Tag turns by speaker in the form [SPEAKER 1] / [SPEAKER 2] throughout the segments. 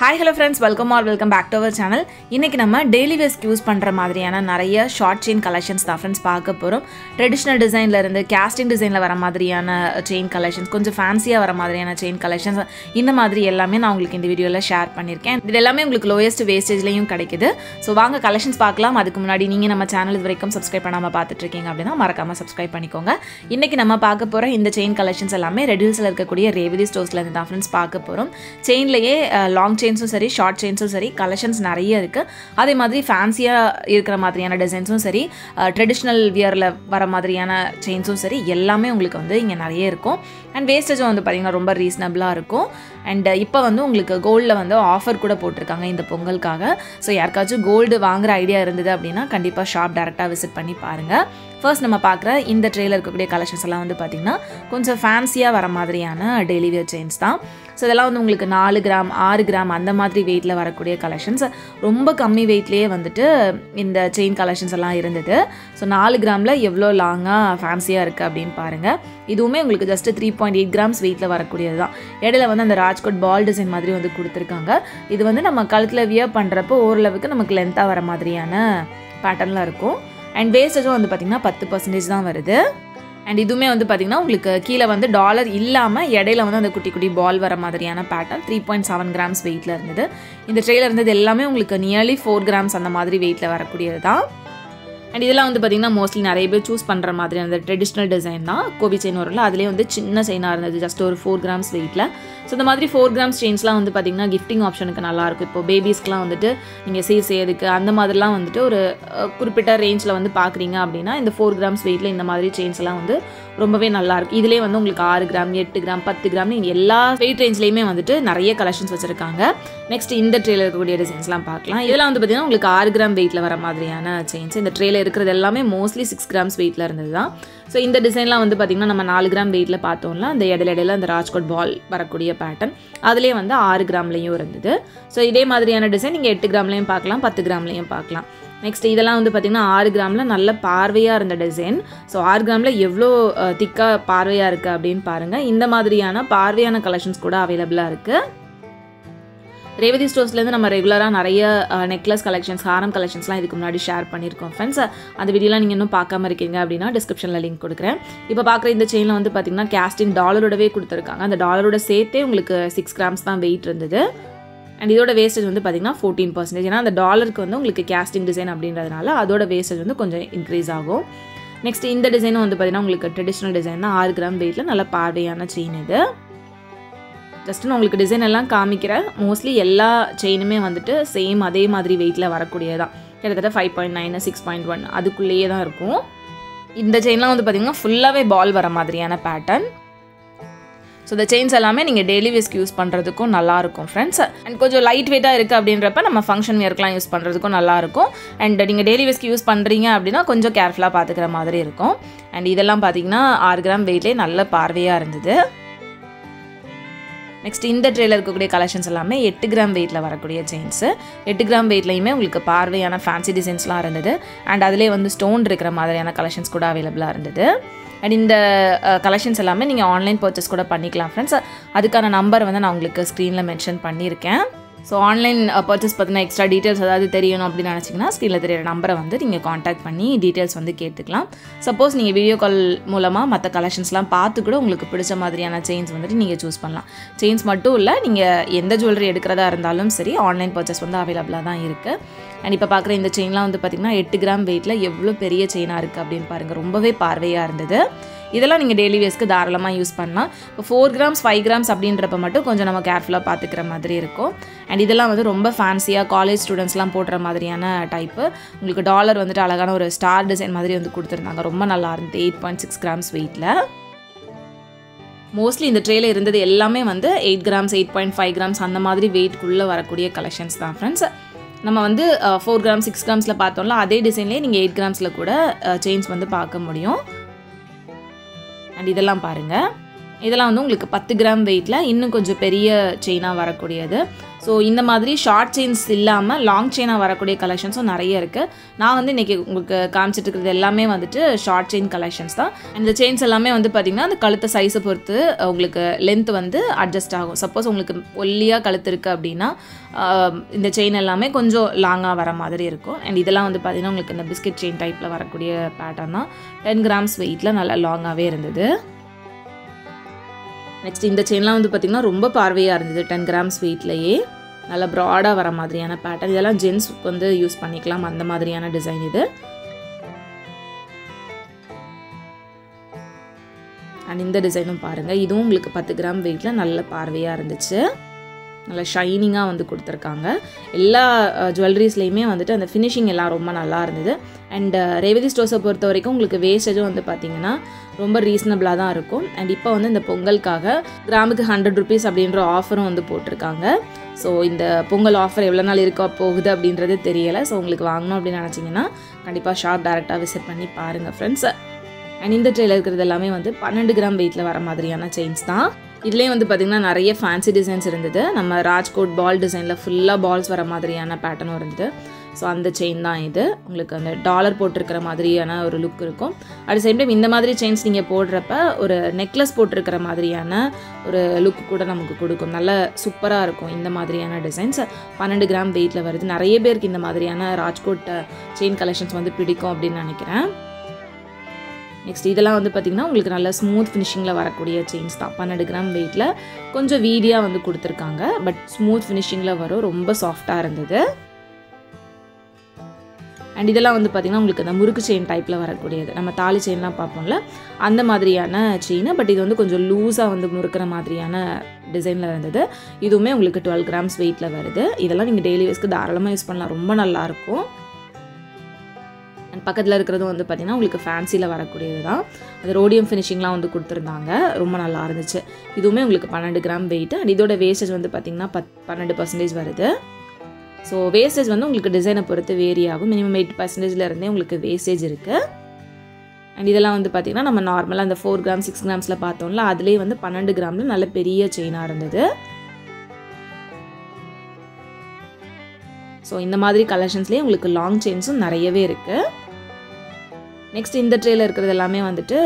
[SPEAKER 1] Hi hello friends welcome or welcome back to our channel இன்றைக்கி நம்ம daily வேஸ்க்கு use பண்ணுற மாதிரியான நிறைய ஷார்ட் செயின் கலெக்ஷன்ஸ் தான் ஃப்ரெண்ட்ஸ் பார்க்க போகிறோம் ட்ரெடிஷ்னல் டிசைனில் இருந்து கேஸ்டிங் டிசைனில் வர மாதிரியான செயின் கலெக்ஷன்ஸ் கொஞ்சம் ஃபேன்சியாக வர மாதிரியான செயின் கலெக்ஷன்ஸ் இந்த மாதிரி எல்லாமே நான் உங்களுக்கு இந்த வீடியோவில் ஷேர் பண்ணியிருக்கேன். இது எல்லாமே உங்களுக்கு லோயஸ்ட் வேஸ்டேஜ்லையும் கிடைக்குது. ஸோ வாங்க கலெக்ஷன்ஸ் பார்க்கலாம். அதுக்கு முன்னாடி நீங்கள் நம்ம சேனல் இது வரைக்கும் சப்ஸ்கிரைப் பண்ணாமல் பார்த்துட்ருக்கீங்க அப்படின்னா மறக்காமல் சப்ஸ்கிரைப் பண்ணிக்கோங்க. இன்றைக்கி நம்ம பார்க்க போகிற இந்த செயின் கலெக்ஷன்ஸ் எல்லாமே ரெடியூஸில் இருக்கக்கூடிய ரேவதி ஸ்டோர்ஸ்லேருந்து தான் ஃப்ரெண்ட்ஸ் பார்க்க போகிறோம் செயின்லேயே லாங் செயின்ஸும் சரி ஷார்ட் செயின்ஸும் சரி கலெக்ஷன்ஸ் நிறைய இருக்குது அதே மாதிரி ஃபேன்சியாக இருக்கிற மாதிரியான டிசைன்ஸும் சரி ட்ரெடிஷ்னல் வியரில் வர மாதிரியான செயின்ஸும் சரி எல்லாமே உங்களுக்கு வந்து இங்கே நிறைய இருக்கும். அண்ட் வேஸ்டேஜும் வந்து பார்த்திங்கன்னா ரொம்ப ரீசனபிளாக இருக்கும். அண்ட் இப்போ வந்து உங்களுக்கு கோல்டில் வந்து ஆஃபர் கூட போட்டிருக்காங்க இந்த பொங்கலுக்காக. ஸோ யாருக்காச்சும் கோல்டு வாங்குற ஐடியா இருந்தது அப்படின்னா கண்டிப்பாக ஷாப் டேரெக்டாக விசிட் பண்ணி பாருங்கள் ஃபர்ஸ்ட் நம்ம பார்க்குற இந்த ட்ரெயிலில் இருக்கக்கூடிய கலெக்ஷன்ஸ் எல்லாம் வந்து பார்த்திங்கன்னா கொஞ்சம் ஃபேன்சியாக வர மாதிரியான டெய்லி வியர் செயின்ஸ் தான். ஸோ இதெல்லாம் வந்து உங்களுக்கு நாலு கிராம் ஆறு கிராம் அந்த மாதிரி வெயிட்டில் வரக்கூடிய கலெக்ஷன்ஸ் ரொம்ப கம்மி வெயிட்லேயே வந்துட்டு இந்த செயின் கலெக்ஷன்ஸ் எல்லாம் இருந்தது. ஸோ நாலு கிராமில் எவ்வளோ லாங்காக ஃபேன்சியாக இருக்குது அப்படின்னு பாருங்கள் இதுவுமே உங்களுக்கு just three point eight grams வெயிட்டில் வரக்கூடியது தான். இடையில வந்து அந்த ராஜ்கோட் பால் டிசைன் மாதிரி வந்து கொடுத்துருக்காங்க. இது வந்து நம்ம கழுத்தில் வியர் பண்ணுறப்போ ஓரளவுக்கு நமக்கு லென்த்தாக வர மாதிரியான பேட்டர்னில் இருக்கும். அண்ட் வேஸ்டேஜும் வந்து பார்த்திங்கன்னா பத்து பர்சன்டேஜ் தான் வருது. அண்ட் இதுவுமே வந்து பார்த்திங்கன்னா உங்களுக்கு கீழே வந்து டாலர் இல்லாமல் இடையில வந்து அந்த குட்டி குட்டி பால் வர மாதிரியான pattern three point seven grams வெயிட்டில் இருந்தது. இந்த ட்ரெயில் இருந்தது எல்லாமே உங்களுக்கு நியர்லி ஃபோர் கிராம்ஸ் அந்த மாதிரி வெயிட்டில் வரக்கூடியது தான் அண்ட் இதெல்லாம் வந்து பார்த்திங்கன்னா மோஸ்ட்லி நிறைய பேர் சூஸ் பண்ணுற மாதிரி அந்த ட்ரெடிஷ்னல் டிசைன் தான். கோபி செயின் வரும்ல அதுலேயே வந்து சின்ன செயினாக இருந்தது. ஜஸ்ட் ஒரு ஃபோர் கிராம்ஸ் வெயிட்டில் ஸோ இந்த மாதிரி ஃபோர் கிராம்ஸ் செயின்ஸ்லாம் வந்து பார்த்திங்கன்னா கிஃப்டிங் ஆப்ஷனுக்கு நல்லாயிருக்கும் இப்போ பேபிஸ்க்குலாம் வந்துட்டு நீங்கள் சீர் செய்யறதுக்கு அந்த மாதிரிலாம் வந்துட்டு ஒரு குறிப்பிட்ட ரேஞ்சில் வந்து பார்க்குறீங்க அப்படின்னா இந்த ஃபோர் கிராம்ஸ் வெயிட்டில் இந்த மாதிரி செயின்ஸ்லாம் வந்து ரொம்பவே நல்லாயிருக்கும் இதிலே வந்து உங்களுக்கு ஆறு கிராம் எட்டு கிராம் பத்து கிராம் எல்லா வெயிட் ரேஞ்ச்லேயுமே வந்துட்டு நிறைய கலெக்ஷன்ஸ் வச்சுருக்காங்க. நெக்ஸ்ட் இந்த ட்ரேல இருக்கக்கூடிய டிசைன்ஸ்லாம் பார்க்கலாம். இதெல்லாம் வந்து பார்த்திங்கன்னா உங்களுக்கு ஆறு கிராம் வெயிட்டில் வர மாதிரியான செயின்ஸ் இந்த ட்ரேல இருக்கிறது எல்லாமே மோஸ்ட்லி சிக்ஸ் கிராம்ஸ் வெயிட்டில் இருந்தது தான். ஸோ இந்த டிசைன்லாம் வந்து பார்த்திங்கன்னா நம்ம நாலு கிராம் வெயிட்டில் பார்த்தோம்ல அந்த இடையில இடையில அந்த ராஜ்கோட் பால் வரக்கூடிய பேட்டர்ன் அதுலேயே வந்து ஆறு கிராம்லேயும் இருந்தது. ஸோ இதே மாதிரியான டிசைன் நீங்கள் எட்டு கிராம்லேயும் பார்க்கலாம் பத்து கிராம்லேயும் பார்க்கலாம். நெக்ஸ்ட் இதெல்லாம் வந்து பார்த்திங்கன்னா ஆறு கிராமில் நல்ல பார்வையாக இருந்த டிசைன் ஸோ ஆறு கிராமில் எவ்வளோ திக்காக பார்வையாக இருக்குது அப்படின்னு பாருங்கள் இந்த மாதிரியான பார்வையான கலெக்ஷன்ஸ் கூட அவைலபிளாக இருக்குது ரேவதி ஸ்டோர்ஸ்லேருந்து நம்ம ரெகுலராக நிறைய நெக்லஸ் கலெக்ஷன்ஸ் ஹாரம் கலெக்ஷன்ஸ்லாம் இதுக்கு முன்னாடி ஷேர் பண்ணியிருக்கோம். ஃப்ரெண்ட்ஸ் அந்த வீடியோலாம் நீங்கள் இன்னும் பார்க்காம இருக்கீங்க அப்படின்னா டிஸ்கிரிப்ஷனில் லிங்க் கொடுக்குறேன். இப்போ பார்க்குற இந்த செயினில் வந்து பார்த்திங்கன்னா கேஸ்டிங் டாலரோடவே கொடுத்துருக்காங்க. அந்த டாலரோட சேர்த்தே உங்களுக்கு சிக்ஸ் கிராம்ஸ் தான் வெயிட் இருந்தது. அண்ட் இதோட வேஸ்டேஜ் வந்து பார்த்திங்கன்னா ஃபோர்டீன் பர்சன்டேஜ் ஏன்னா அந்த டாலருக்கு வந்து உங்களுக்கு கேஸ்டிங் டிசைன் அப்படின்றதுனால அதோட வேஸ்டேஜ் வந்து கொஞ்சம் இன்க்ரீஸ் ஆகும். நெக்ஸ்ட் இந்த டிசைனும் வந்து பார்த்திங்கன்னா உங்களுக்கு ட்ரெடிஷ்னல் டிசைன் தான். ஆறு கிராம் வெயிட்டில் நல்ல பார்வையான செயின் இது. ஜஸ்ட் நான் உங்களுக்கு டிசைன் எல்லாம் காமிக்கிறேன். மோஸ்ட்லி எல்லா செயினுமே வந்துட்டு சேம் அதே மாதிரி வெயிட்டில் வரக்கூடியதான் கிட்டத்தட்ட five point nine six point one அதுக்குள்ளேயே தான் இருக்கும். இந்த செயின்லாம் வந்து பார்த்திங்கன்னா ஃபுல்லாகவே பால் வர மாதிரியான பேட்டர்ன் ஸோ இந்த செயின்ஸ் எல்லாமே நீங்கள் டெய்லி வேஸ்க்கு யூஸ் பண்ணுறதுக்கும் நல்லாயிருக்கும் ஃப்ரெண்ட்ஸ் அண்ட் கொஞ்சம் லைட் வெயிட்டாக இருக்குது அப்படின்றப்ப நம்ம ஃபங்க்ஷன் வேர்க்கெலாம் யூஸ் பண்ணுறதுக்கும் நல்லாயிருக்கும். அண்ட் நீங்கள் டெய்லி வேஸ்க்கு யூஸ் பண்ணுறீங்க அப்படின்னா கொஞ்சம் கேர்ஃபுல்லாக பார்த்துக்கிற மாதிரி இருக்கும். அண்ட் இதெல்லாம் பார்த்தீங்கன்னா ஆறு கிராம் வெயிட்லேயே நல்ல பார்வையாக இருந்தது. நெக்ஸ்ட் இந்த ட்ரேல இருக்கக்கூடிய கலெக்ஷன்ஸ் எல்லாமே எட்டு கிராம் வெயிட்டில் வரக்கூடிய செயின்ஸு எட்டு கிராம் வெயிட்லையுமே உங்களுக்கு பார்வையான ஃபேன்சி டிசைன்ஸ்லாம் இருந்தது. அண்ட் அதிலே வந்து ஸ்டோன் இருக்கிற மாதிரியான கலெக்ஷன்ஸ் கூட அவைலபிளாக இருந்தது. அண்ட் இந்த கலெக்ஷன்ஸ் எல்லாமே நீங்கள் ஆன்லைன் பர்ச்சேஸ் கூட பண்ணிக்கலாம் ஃப்ரெண்ட்ஸ் அதுக்கான நம்பர் வந்து நான் உங்களுக்கு ஸ்க்ரீனில் மென்ஷன் பண்ணியிருக்கேன். ஸோ ஆன்லைன் பர்ச்சேஸ் பற்றின எக்ஸ்ட்ரா டீட்டெயில்ஸ் ஏதாவது தெரியணும் அப்படின்னு நினச்சிங்கன்னா ஸ்க்ரீனில் தெரியிற நம்பரை வந்து நீங்கள் காண்டாக்ட் பண்ணி டீட்டெயில்ஸ் வந்து கேட்டுக்கலாம். சப்போஸ் நீங்கள் வீடியோ கால் மூலமாக மற்ற கலெக்ஷன்ஸ்லாம் பார்த்து கூட உங்களுக்கு பிடிச்ச மாதிரியான செயின்ஸ் வந்துட்டு நீங்கள் சூஸ் பண்ணலாம். செயின்ஸ் மட்டும் இல்லை நீங்கள் எந்த ஜுவல்லரி எடுக்கிறதா இருந்தாலும் சரி ஆன்லைன் பர்ச்சேஸ் வந்து அவைலபிளாக தான் இருக்குது அண்ட் இப்போ பார்க்குற இந்த செயின்லாம் வந்து பார்த்திங்கன்னா எட்டு கிராம் வெயிட்டில் எவ்வளோ பெரிய செயினாக இருக்குது அப்படின்னு பாருங்கள் ரொம்பவே பார்வையாக இருந்தது. இதெல்லாம் நீங்கள் டெய்லி வேஸ்க்கு தாராளமாக யூஸ் பண்ணலாம். இப்போ ஃபோர் கிராம்ஸ் ஃபைவ் கிராம்ஸ் அப்படின்றப்ப மட்டும் கொஞ்சம் நம்ம கேர்ஃபுல்லாக பார்த்துக்கிற மாதிரி இருக்கும். அண்ட் இதெல்லாம் வந்து ரொம்ப ஃபேன்சியாக காலேஜ் ஸ்டூடெண்ட்ஸ்லாம் போடுற மாதிரியான டைப்பு உங்களுக்கு டாலர் வந்துட்டு அழகான ஒரு ஸ்டார் டிசைன் மாதிரி வந்து கொடுத்துருந்தாங்க. ரொம்ப நல்லா இருந்தது. எயிட் பாயிண்ட் சிக்ஸ் கிராம்ஸ் வெயிட்டில் மோஸ்ட்லி இந்த ட்ரேல இருந்தது எல்லாமே வந்து eight grams eight point five grams அந்த மாதிரி வெயிட்குள்ளே வரக்கூடிய கலெக்ஷன்ஸ் தான் ஃப்ரெண்ட்ஸ் நம்ம வந்து ஃபோர் கிராம் சிக்ஸ் கிராம்ஸில் பார்த்தோம்ல அதே டிசைன்லேயே நீங்கள் எயிட் கிராம்ஸில் கூட செயின்ஸ் வந்து பார்க்க முடியும். அண்ட் இதெல்லாம் பாருங்கள் இதெல்லாம் வந்து உங்களுக்கு பத்து கிராம் வெயிட்டில் இன்னும் கொஞ்சம் பெரிய செயினாக வரக்கூடியது. ஸோ இந்த மாதிரி ஷார்ட் செயின்ஸ் இல்லாமல் லாங் செயினாக வரக்கூடிய கலெக்ஷன்ஸும் நிறைய இருக்குது நான் வந்து இன்றைக்கி உங்களுக்கு காமிச்சிட்டு இருக்கிறது எல்லாமே வந்துட்டு ஷார்ட் செயின் கலெக்ஷன்ஸ் தான். இந்த செயின்ஸ் எல்லாமே வந்து பார்த்திங்கன்னா அந்த கழுத்து சைஸை பொறுத்து உங்களுக்கு லென்த் வந்து அட்ஜஸ்ட் ஆகும். சப்போஸ் உங்களுக்கு ஒல்லியாக கழுத்து இருக்குது அப்படின்னா இந்த செயின் எல்லாமே கொஞ்சம் லாங்காக வர மாதிரி இருக்கும். அண்ட் இதெல்லாம் வந்து பார்த்திங்கன்னா உங்களுக்கு இந்த பிஸ்கட் செயின் டைப்பில் வரக்கூடிய பேட்டர்ன் தான். டென் கிராம்ஸ் வெயிட்டில் நல்லா லாங்காகவே இருந்தது. நெக்ஸ்ட் இந்த செயின்லாம் வந்து பார்த்திங்கன்னா ரொம்ப பார்வையாக இருந்தது. டென் கிராம்ஸ் வெயிட்லேயே நல்லா ப்ராடாக வர மாதிரியான பேட்டர்ன் இதெல்லாம் ஜென்ஸ் வந்து யூஸ் பண்ணிக்கலாம். அந்த மாதிரியான டிசைன் இது. அண்ட் இந்த டிசைனும் பாருங்கள் இதுவும் உங்களுக்கு பத்து கிராம் வெயிட்டில் நல்ல பார்வையாக இருந்துச்சு. நல்லா ஷைனிங்காக வந்து கொடுத்துருக்காங்க. எல்லா ஜுவல்லரிஸ்லேயுமே வந்துட்டு அந்த ஃபினிஷிங் எல்லாம் ரொம்ப நல்லா இருந்தது. அண்ட் ரேவதி ஸ்டோர்ஸை பொறுத்த வரைக்கும் உங்களுக்கு வேஸ்டேஜும் வந்து பார்த்தீங்கன்னா ரொம்ப ரீசனபிளாக தான் இருக்கும். அண்ட் இப்போ வந்து இந்த பொங்கலுக்காக கிராமுக்கு ஹண்ட்ரட் ருபீஸ் அப்படின்ற ஆஃபரும் வந்து போட்டிருக்காங்க. ஸோ இந்த பொங்கல் ஆஃபர் எவ்வளோ நாள் இருக்கா போகுது அப்படின்றது தெரியலை. ஸோ உங்களுக்கு வாங்கணும் அப்படின்னு நினச்சிங்கன்னா கண்டிப்பாக ஷாப் டேரெக்டாக விசிட் பண்ணி பாருங்கள் ஃப்ரெண்ட்ஸ் அண்ட் இந்த ட்ரெயில் இருக்கிறது எல்லாமே வந்து பன்னெண்டு கிராம் வெயிட்டில் வர மாதிரியான செயின்ஸ் தான். இதுலேயே வந்து பார்த்திங்கன்னா நிறைய ஃபேன்சி டிசைன்ஸ் இருந்தது. நம்ம ராஜ்கோட் பால் டிசைனில் ஃபுல்லாக பால்ஸ் வர மாதிரியான பேட்டர்னும் இருந்தது. ஸோ அந்த செயின் தான் இது. உங்களுக்கு அந்த டாலர் போட்டிருக்கிற மாதிரியான ஒரு லுக் இருக்கும். அட் சேம் டைம் இந்த மாதிரி செயின்ஸ் நீங்கள் போடுறப்ப ஒரு நெக்லஸ் போட்டிருக்கிற மாதிரியான ஒரு லுக் கூட நமக்கு கொடுக்கும். நல்ல சூப்பராக இருக்கும் இந்த மாதிரியான டிசைன்ஸ் பன்னெண்டு கிராம் வெயிட்டில் வருது. நிறைய பேருக்கு இந்த மாதிரியான ராஜ்கோட் செயின் கலெக்ஷன்ஸ் வந்து பிடிக்கும் அப்படின்னு நினைக்கிறேன். நெக்ஸ்ட் இதெல்லாம் வந்து பார்த்திங்கன்னா உங்களுக்கு நல்ல ஸ்மூத் ஃபினிஷிங்கில் வரக்கூடிய செயின்ஸ் தான். பன்னெண்டு கிராம் வெயிட்டில் கொஞ்சம் வீடியாக வந்து கொடுத்துருக்காங்க. பட் ஸ்மூத் ஃபினிஷிங்கில் வரும். ரொம்ப சாஃப்டாக இருந்தது. அண்ட் இதெல்லாம் வந்து பார்த்திங்கன்னா உங்களுக்கு அந்த முறுக்கு செயின் டைப்பில் வரக்கூடியது. நம்ம தாலி செயின்லாம் பார்ப்போம்ல அந்த மாதிரியான செயின் பட் இது வந்து கொஞ்சம் லூஸாக வந்து முறுக்கிற மாதிரியான டிசைனில் இருந்தது. இதுவுமே உங்களுக்கு டுவெல் கிராம்ஸ் வெயிட்டில் வருது. இதெல்லாம் நீங்கள் டெய்லி வேஸ்க்கு தாராளமாக யூஸ் பண்ணலாம். ரொம்ப நல்லாயிருக்கும் அண்ட் பக்கத்தில் இருக்கிறதும் வந்து பார்த்திங்கன்னா உங்களுக்கு ஃபேன்சியில் வரக்கூடியது தான் அது ரோடியம் ஃபினிஷிங்லாம் வந்து கொடுத்துருந்தாங்க. ரொம்ப நல்லா இருந்துச்சு. இதுவுமே உங்களுக்கு பன்னெண்டு கிராம் வெயிட் அண்ட் இதோட வேஸ்டேஜ் வந்து பார்த்திங்கன்னா பத் பன்னெண்டு பர்சன்டேஜ் வருது. ஸோ வேஸ்டேஜ் வந்து உங்களுக்கு டிசைனை பொறுத்து வேரி ஆகும். மினிமம் எயிட் பர்சன்டேஜில் இருந்தே உங்களுக்கு வேஸ்டேஜ் இருக்குது அண்ட் இதெல்லாம் வந்து பார்த்திங்கன்னா நம்ம நார்மலாக அந்த ஃபோர் கிராம் சிக்ஸ் கிராம்ஸில் பார்த்தோம்ல அதுலேயே வந்து பன்னெண்டு கிராமில் நல்ல பெரிய செயினாக இருந்தது. ஸோ இந்த மாதிரி கலெக்ஷன்ஸ்லேயே உங்களுக்கு லாங் செயின்ஸும் நிறையவே இருக்குது நெக்ஸ்ட் இந்த ட்ரேல இருக்கிறது எல்லாமே வந்துட்டு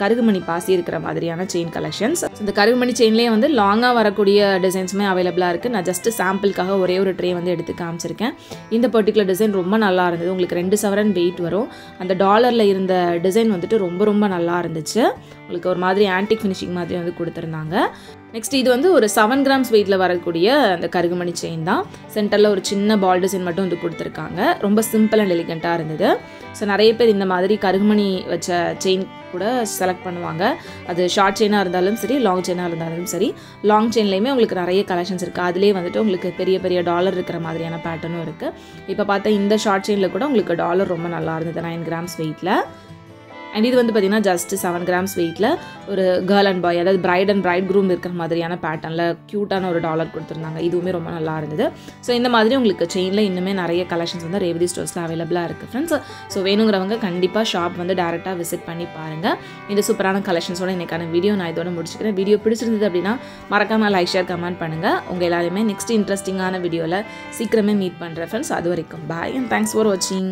[SPEAKER 1] கருகுமணி பாசி இருக்கிற மாதிரியான செயின் கலெக்ஷன்ஸ் இந்த கருகுமணி செயின்லேயே வந்து லாங்காக வரக்கூடிய டிசைன்ஸுமே அவைலபிளாக இருக்குது நான் ஜஸ்ட் சாம்பிளுக்காக ஒரே ஒரு ட்ரே வந்து எடுத்து காமிச்சிருக்கேன். இந்த பர்டிகுலர் டிசைன் ரொம்ப நல்லா இருந்தது. உங்களுக்கு ரெண்டு சவரன் வெயிட் வரும். அந்த டாலரில் இருந்த டிசைன் வந்துட்டு ரொம்ப ரொம்ப நல்லா இருந்துச்சு. உங்களுக்கு ஒரு மாதிரி ஆன்டிக் ஃபினிஷிங் மாதிரி வந்து கொடுத்துருந்தாங்க. நெக்ஸ்ட் இது வந்து ஒரு செவன் கிராம்ஸ் வெயிட்டில் வரக்கூடிய அந்த கருகுமணி செயின் தான். சென்டரில் ஒரு சின்ன பால் டிசைன் மட்டும் வந்து கொடுத்துருக்காங்க. ரொம்ப சிம்பிள் அண்ட் எலிகண்ட்டாக இருந்தது. ஸோ நிறைய பேர் இந்த மாதிரி கருகுமணி வச்ச செயின் கூட செலக்ட் பண்ணுவாங்க. அது ஷார்ட் செயினாக இருந்தாலும் சரி லாங் செயினாக இருந்தாலும் சரி லாங் செயின்லேயுமே உங்களுக்கு நிறைய கலெக்ஷன்ஸ் இருக்குது அதுலேயே வந்துட்டு உங்களுக்கு பெரிய பெரிய டாலர் இருக்கிற மாதிரியான பேட்டர்னும் இருக்குது இப்போ பார்த்தா இந்த ஷார்ட் செயினில் கூட உங்களுக்கு டாலர் ரொம்ப நல்லா இருந்தது நைன் கிராம்ஸ் வெயிட்டில் அண்ட் இது வந்து பார்த்திங்கன்னா ஜஸ்ட் செவன் கிராம்ஸ் வெயிட்டில் ஒரு கேர்ள் அண்ட் பாய் அதாவது பிரைட் அண்ட் பிரைட் க்ரூம் இருக்கிற மாதிரியான பேட்டர்னில் க்யூட்டான ஒரு டாலர் கொடுத்துருந்தாங்க. இதுவுமே ரொம்ப நல்லா இருந்தது. ஸோ இந்த மாதிரி உங்களுக்கு செயினில் இன்னுமே நிறைய கலெக்ஷன்ஸ் வந்து ரேவதி ஸ்டோர்ஸில் அவைலபிளாக இருக்குது ஃப்ரெண்ட்ஸ் ஸோ வேணுங்கிறவங்க கண்டிப்பாக ஷாப் வந்து டேரெக்டாக விசிட் பண்ணி பாருங்கள் இந்த சூப்பரான கலெக்ஷன்ஸோட இன்றைக்கான வீடியோ நான் இதோட முடிச்சுக்கிறேன். வீடியோ பிடிச்சிருந்தது அப்படின்னா மறக்காமல் லைக் ஷேர் கமெண்ட் பண்ணுங்கள் உங்கள் எல்லாருமே நெக்ஸ்ட் இன்ட்ரெஸ்டிங்கான வீடியோவில் சீக்கிரமே மீட் பண்ணுறேன் ஃப்ரெண்ட்ஸ் அது வரைக்கும் பாய் அண்ட் தேங்க்ஸ் ஃபார் வாட்சிங்